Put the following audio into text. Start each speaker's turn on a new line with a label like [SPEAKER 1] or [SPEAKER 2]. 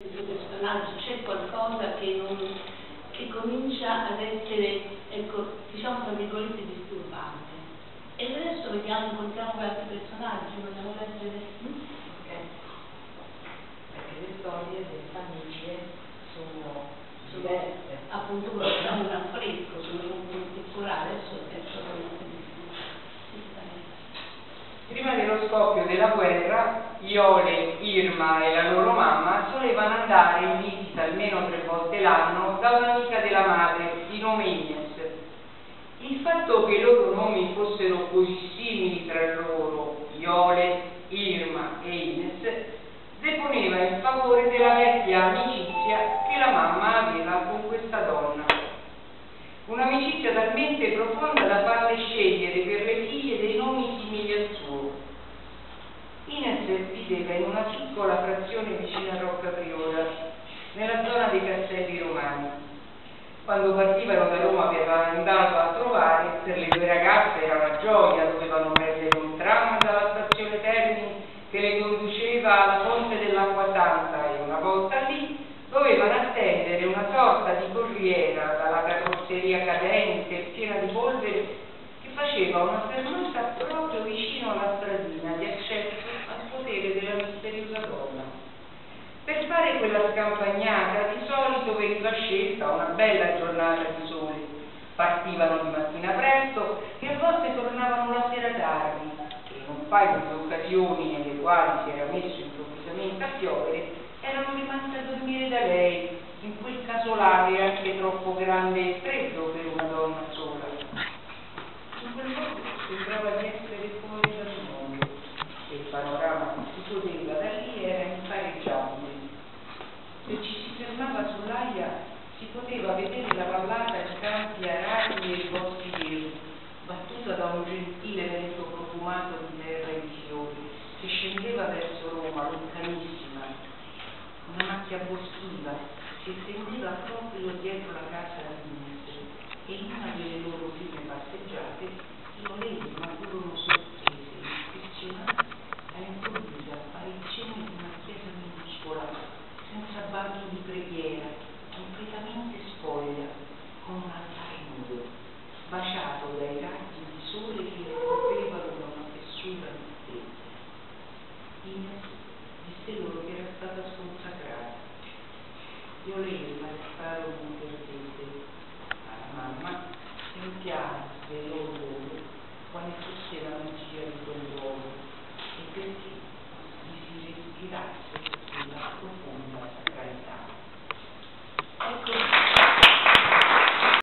[SPEAKER 1] questo personaggio c'è qualcosa che, non, che comincia ad essere, ecco, diciamo tra virgolette, disturbante. E adesso vediamo, incontriamo altri personaggi, vogliamo leggere?
[SPEAKER 2] Ok. Perché le storie delle famiglie sono diverse.
[SPEAKER 1] Appunto, facciamo un affresco, sono un particolare, adesso penso che
[SPEAKER 3] Prima dello scoppio della guerra, Iole, Irma e la loro solevano andare in visita almeno tre volte l'anno da un'amica della madre di nome Ines. Il fatto che i loro nomi fossero così simili tra loro, Iole, Irma e Ines, deponeva in favore della vecchia amicizia che la mamma aveva con questa donna. Un'amicizia talmente profonda da farle scegliere per le figlie dei nomi simili al suo. Ines viveva in una piccola frazione vicino a Rocca Priora, nella zona dei castelli romani. Quando partivano da Roma quella scampagnata di solito veniva scelta una bella giornata di sole. Partivano di mattina presto e a volte tornavano la sera tardi e in un paio di occasioni nelle quali si era messo improvvisamente a piovere erano rimaste a dormire da lei, in quel casolare anche troppo grande e freddo per una donna sola. In quel modo sembrava di essere fuori dal mondo e il panorama che si godeva da lì era impareggiabile. Se fermava sull'aia si poteva vedere la vallata di campi arati e boschi verdi, battuta da un gentile vento profumato di terra e di fiori, che scendeva verso Roma, lontanissima, una macchia boschiva si estendeva proprio dietro la casa di Ines e in una delle loro prime passeggiate io e Irma furono sorprese, baciato dai raggi di sole che ricopevano da una fessura di stelle. Ines disse loro che era stata sconsacrata. Io le